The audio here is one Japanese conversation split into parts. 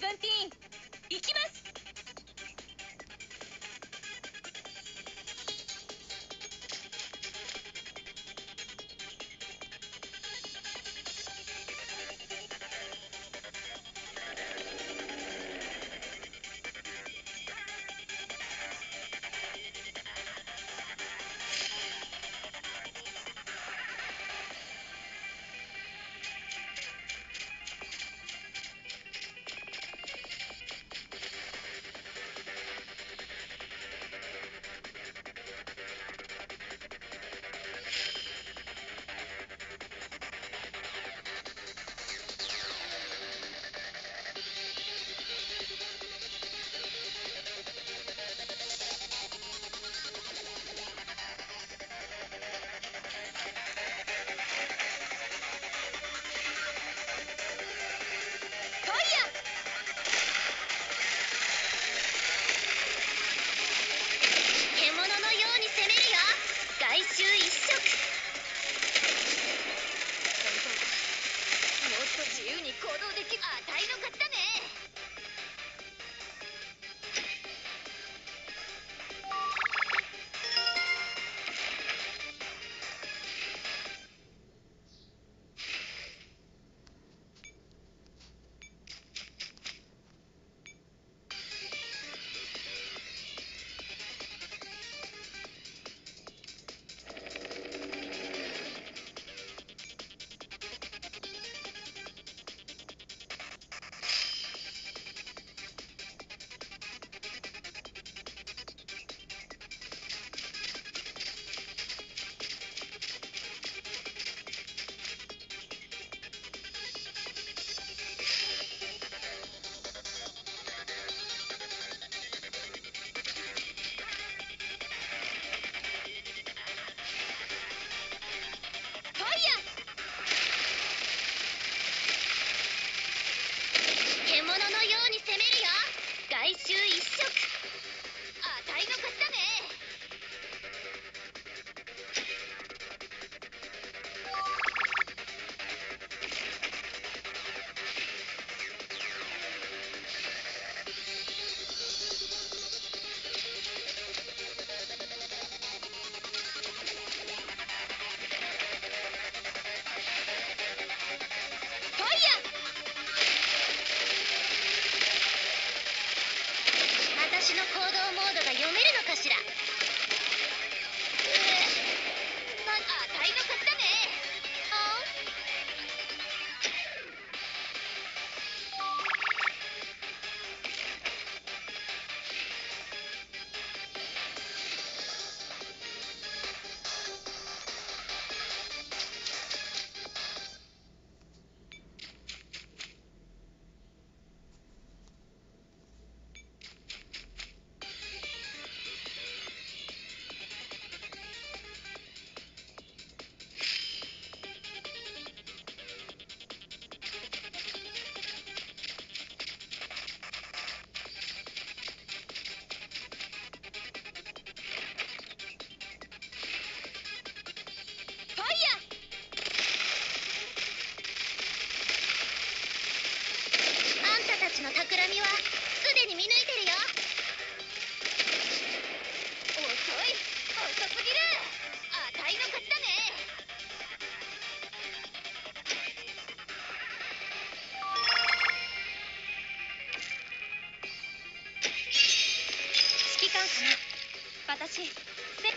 17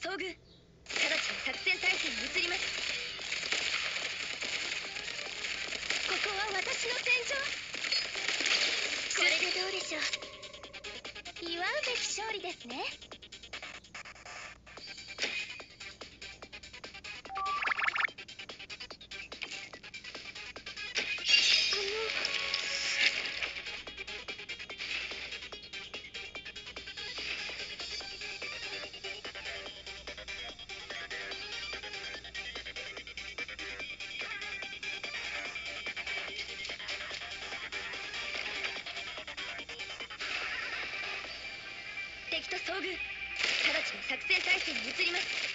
遭遇直ちに作戦体制に移りますここは私の戦場。これでどうでしょう。祝うべき勝利ですね。作戦体制に移ります。